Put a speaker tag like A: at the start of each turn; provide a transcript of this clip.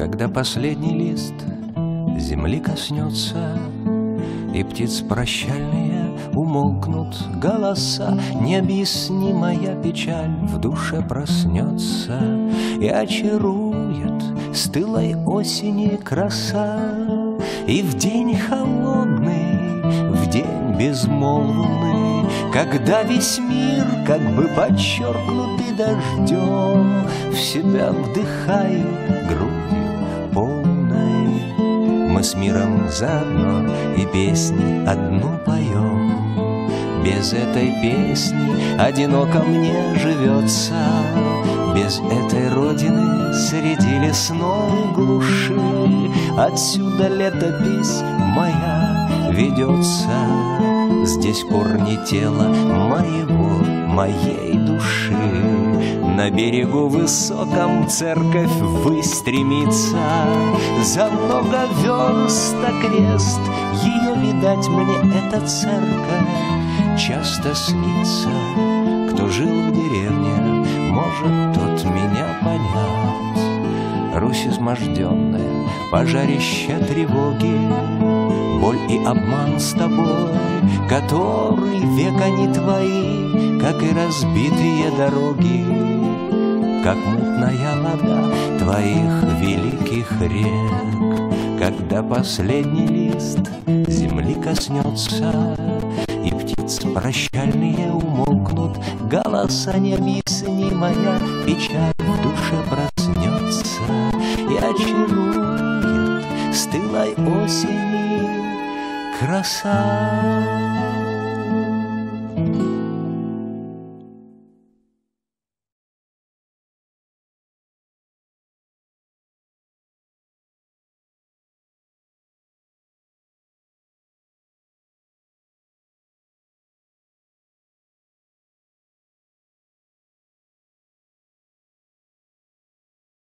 A: Когда последний лист земли коснется, И птиц прощальные умолкнут голоса, Необъяснимая печаль в душе проснется И очарует стылой осени краса. И в день холодный, в день безмолвный, Когда весь мир как бы подчеркнутый дождем В себя вдыхают грудью полной. Мы с миром заодно и песни одну поем. Без этой песни одиноко мне живется, Без этой родины среди лесной глуши Отсюда летопись моя ведется Здесь корни тела моего, моей души. На берегу высоком церковь выстремится За много верст крест Ее видать мне эта церковь Часто снится. Кто жил в деревне, может тот меня понять. Русь изможденная, пожарище тревоги Боль и обман с тобой, который век они твои, Как и разбитые дороги, Как мутная вода твоих великих рек. Когда последний лист земли коснется, И птиц прощальные умолкнут, Голоса необъяснимая печаль в душе проснется И очарует стылой осени краса.